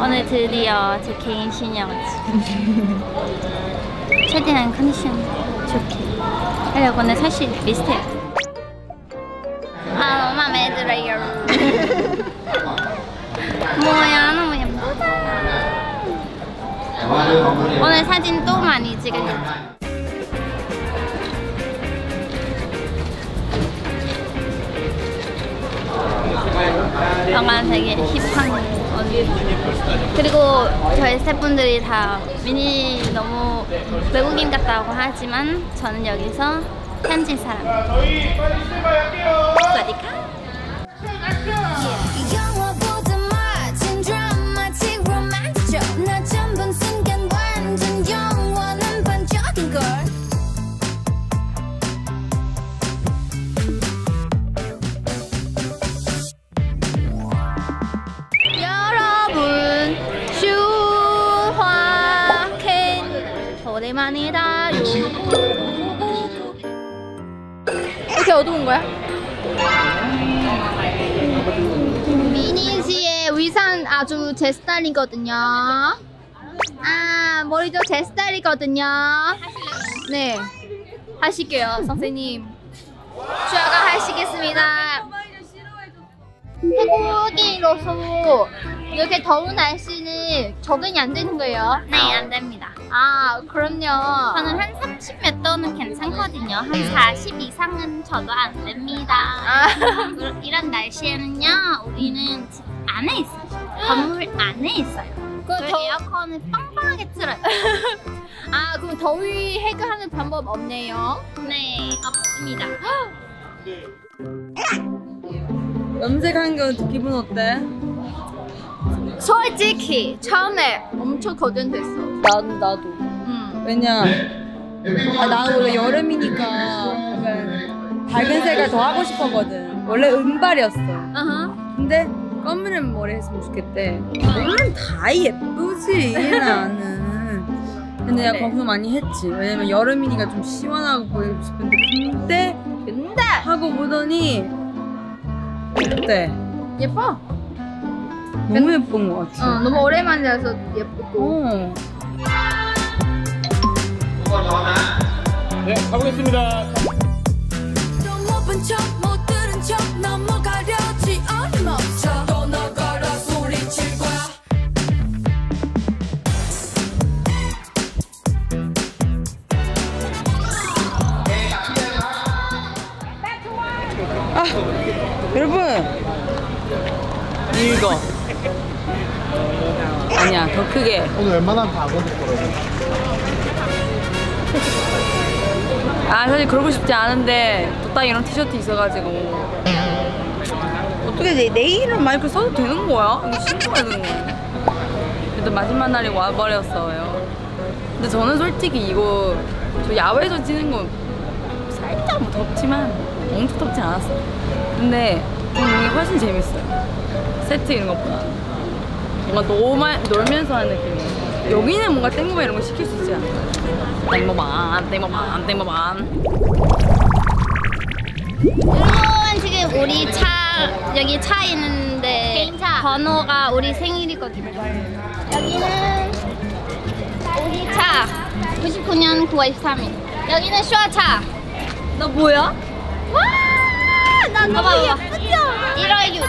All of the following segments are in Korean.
오늘 드디어 제 개인 신영지. 최대한 컨디션 좋게 하려고 오늘 사실 비슷해요. 아 너무 마음에 들어요. 뭐야 너무 예쁘다. 오늘 사진 또 많이 찍을게요. 약간 되게 힙한 언니 그리고 저희 스태프분들이 다 미니 너무 외국인 같다고 하지만 저는 여기서 현지 사람. 사와디카 영화보다 멋진 드라마틱 로맨스죠 나 전번 순간 완전 영원한 반전인 걸. 여러분 슈화캔 오랜만이다 이 어두운 거야? 미니 씨의 의상 아주 제 스타일이거든요. 아 머리도 제 스타일이거든요. 네. 하실게요 선생님. 슈아가 하시겠습니다. 태국인으로서 이렇게 더운 날씨는 적응이 안 되는 거예요? 네, 안 됩니다. 아, 그럼요. 저는 한 30몇 도는 괜찮거든요. 한 40 이상은 저도 안 됩니다. 그- 이런 날씨에는요, 우리는 집 안에 있어요. 건물 안에 있어요. 그 더- 에어컨을 빵빵하게 틀어요. 아 그럼 더위 해결하는 방법 없네요. 네, 없습니다. 염색한 거 기분 어때? 솔직히 처음에 엄청 거든됐어. 나, 나도. 음. 왜냐, 아, 나는 원래 여름이니까 약간 밝은 색을 더 하고 싶었거든. 원래 은발이었어. 아하. 근데 검은 머리 했으면 좋겠대. 물론 다 예쁘지, 나는. 근데 내가 그래. 걱정 많이 했지. 왜냐면 여름이니까 좀 시원하고 보이고 싶은데. 근데 근데 하고 보더니 어때? 예뻐. 너무 예쁜 것 같아. 어 너무 오랜만이라서 예쁘고. 어. 네, 가보겠습니다. 또 못본 척못 들은 척 넘어가려 크게. 오늘 웬만하면 다 먹을 거라고. 아 사실 그러고 싶지 않은데 딱 이런 티셔츠 있어가지고. 어떻게 내, 내 이름 마이크 써도 되는 거야? 이거 신고해야 되는 거야. 그래도 마지막 날이 와버렸어요. 근데 저는 솔직히 이거 저 야외에서 찍는 거 살짝 뭐 덥지만 엄청 덥진 않았어요. 근데 저는 이게 훨씬 재밌어요. 세트 이런 것보다 뭔가 노마, 놀면서 하는 느낌이에요 여기는 뭔가 땡모바 이런 거 시킬 수 있지 않아요? 땡모반 땡모반 땡모반 여러분 지금 우리 차 여기 차 있는데 개인차. 번호가 우리 생일이거든요. 여기는 우리 차 99년 9월 23일. 여기는 슈아 차. 너 뭐야? 와, 나 너무 예쁘죠? 1월 6.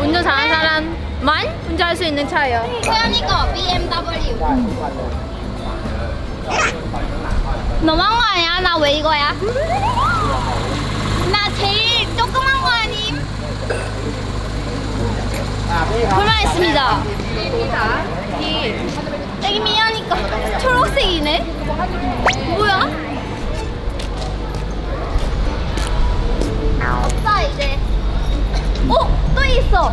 운전 잘하는 사람만 운전할 수 있는 차예요. 태연이 거 BMW. 너무한 거 아니야? 나 왜 이거야? 나 제일 조그만 거 아님? 불만 있습니다. 여기 미연이 거 초록색이네? 뭐야? 없다 이제. 어! 또 있어!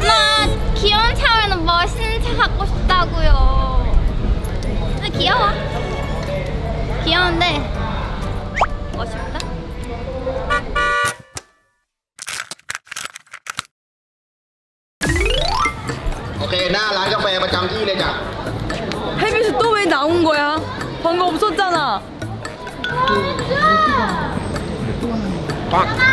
나 귀여운 차원에는 멋있는 차 갖고 싶다고요. 아, 귀여워. 귀여운데 멋있다. 오케이 나 라가빠에 잠기래 자. 햇빛이 또 왜 나온 거야? 방금 없었잖아. 좀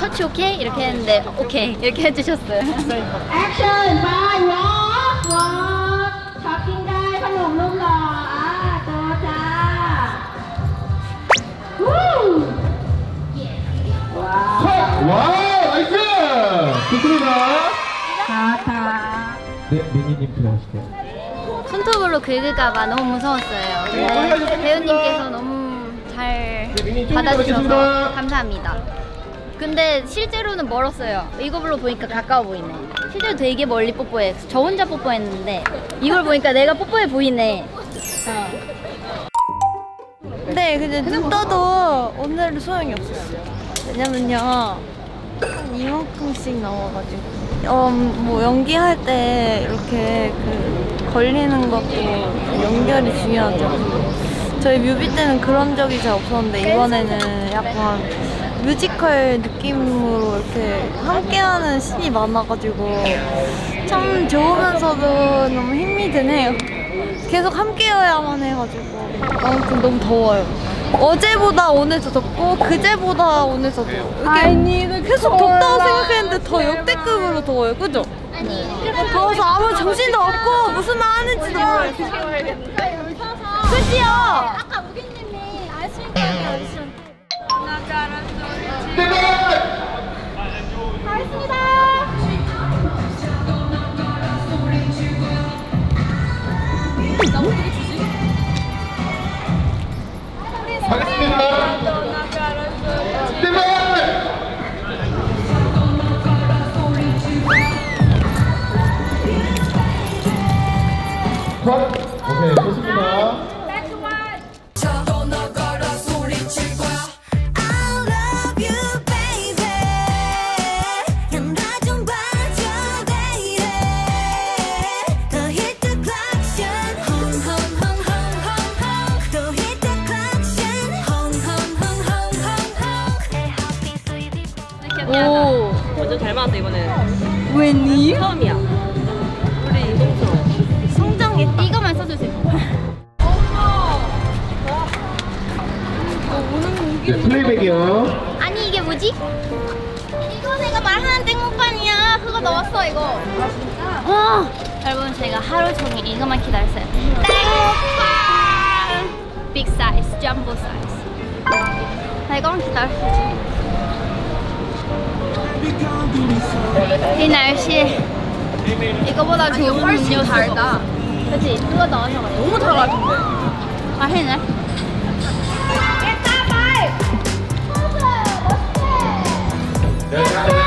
터치 오케이? 이렇게 했는데 오케이 이렇게 해주셨어요 액션! 마이 워! 워! 적힌가의 팔로 롱러 아 도자 우! 와우! 나이스! 좋습니다 다다 네, 미니님 필요하시대요 손톱으로 긁을까봐 너무 무서웠어요 네, 배우님께서 너무 잘 네, 받아주셔서 감사합니다 근데 실제로는 멀었어요. 이걸로 보니까 가까워 보이네. 실제로 되게 멀리 뽀뽀해. 저 혼자 뽀뽀했는데 이걸 보니까 내가 뽀뽀해 보이네. 네, 근데 눈 떠도 오늘은 소용이 없었어요. 왜냐면요, 한 이만큼씩 나와가지고. 어, 뭐, 연기할 때 이렇게 그, 걸리는 것도 연결이 중요하죠. 저희 뮤비 때는 그런 적이 잘 없었는데, 이번에는 약간 뮤지컬 느낌으로 이렇게 함께하는 씬이 많아가지고, 참 좋으면서도 너무 힘이 드네요. 계속 함께여야만 해가지고 아무튼 너무 더워요. 어제보다 오늘 더 덥고 그제보다 오늘 더 더워. 이게 계속 덥다고 생각했는데 더 역대급으로 더워요. 그죠? 더워서 아무 정신도 없고 무슨 말 하는지도 모르겠어요. 그지요? 아까 우기님이 알수있게 알려주셨는데 가겠습니다. 오. 완전 잘 맞았어, 이번엔. 웬일? 처음이야. 우리 인동처럼. 성장기 이거만 써주세요. 네, playback이요. 아니 이게 뭐지? 이거 내가 말하는 땡모반이야. 그거 넣었어 이거. 어, 여러분 제가 하루 종일 이거만 기다렸어요. 땡모반. Big size, jumbo size. 나 이거만 기다렸어. 이 날씨에 이거보다 좋은 음료수 달다. 그치? 그거 넣어서 너무 달아진데. 맛있네. 또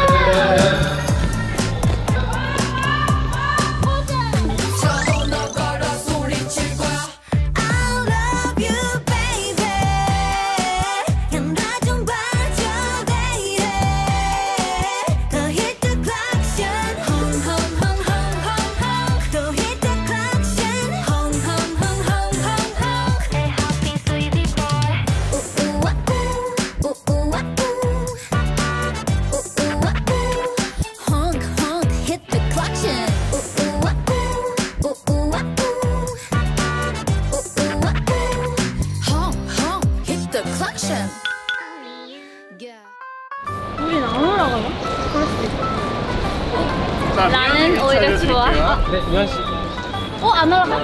네, 유한 씨. 어, 안 올라가?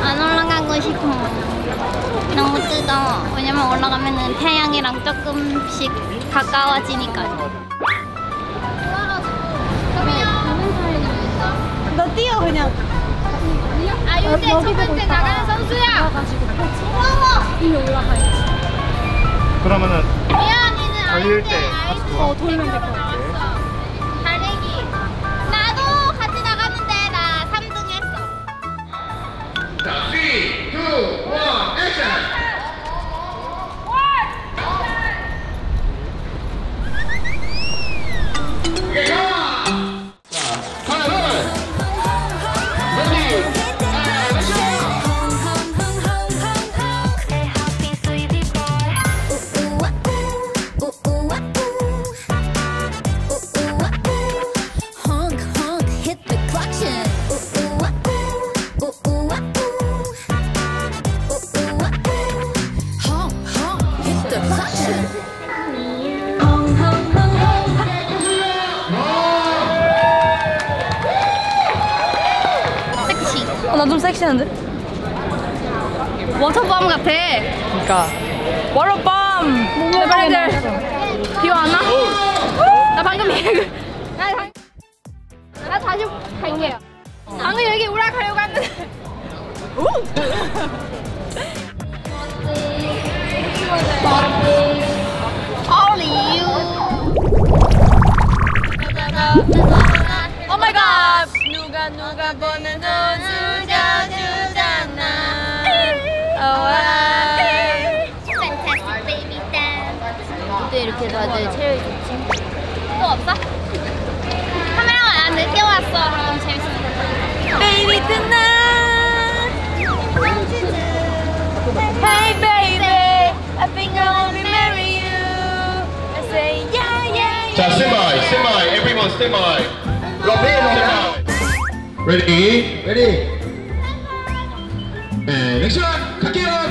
안 올라가고 싶어. 너무 뜨거워. 왜냐면 올라가면은 태양이랑 조금씩 가까워지니까. 너 뛰어 그냥. 아, 요새 첫 번째 나가는 선수야. 고마워. 그러면은 미안이는 달릴 아닌데 때 아이스 어, 돌면 될것 같아. 섹시한데? 워터밤 같아. 그니까. 워터밤! 내. 비와 안 와? 나 방금 얘기. 나, 당... 나 다시 갈게요. 방금 여기 오락하려고 했는데. Only you. 갓! 누가 누가 보는 눈. Fantastic baby dance. 무대 이렇게 다들 체력이 좋지? 또 없어? 카메라만 안 늦게 왔어. 그럼 재밌어. Baby tonight. Hey baby, I think I wanna marry you. I say yeah yeah yeah. 자, 스탠바이, 스탠바이, everyone 스탠바이. 러비, 스탠 바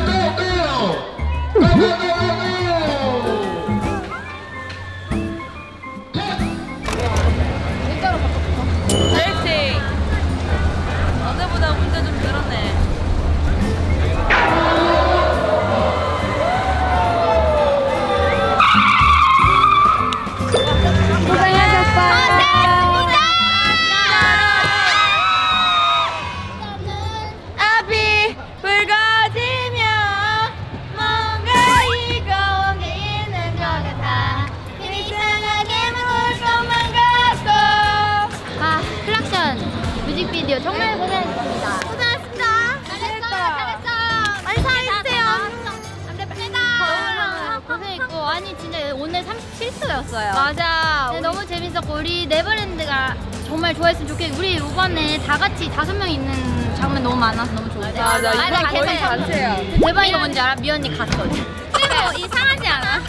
37도였어요. 맞아. 너무 재밌었고, 우리 네버랜드가 정말 좋아했으면 좋겠고, 우리 이번에 다 같이 다섯 명 있는 장면 너무 많아서 너무 좋은데. 맞아, 이번 나 거의 단체야. 대박인 거 뭔지 알아? 미연이 갔거든. 그리고 이상하지 않아.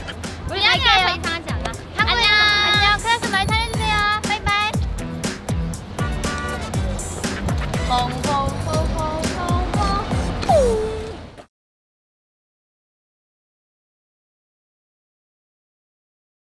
우리 갈게요. 이상하지 않아. 안녕. 안녕. 클래스 많이 사랑해주세요. 바이바이. ong